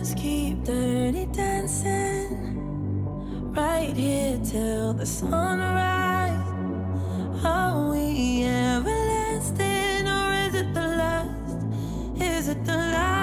Let's keep dirty dancing right here till the sunrise. Are we everlasting or is it the last? Is it the last?